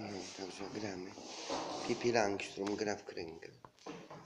No dobrze, gramy. Pipi Langström gra w kręgę.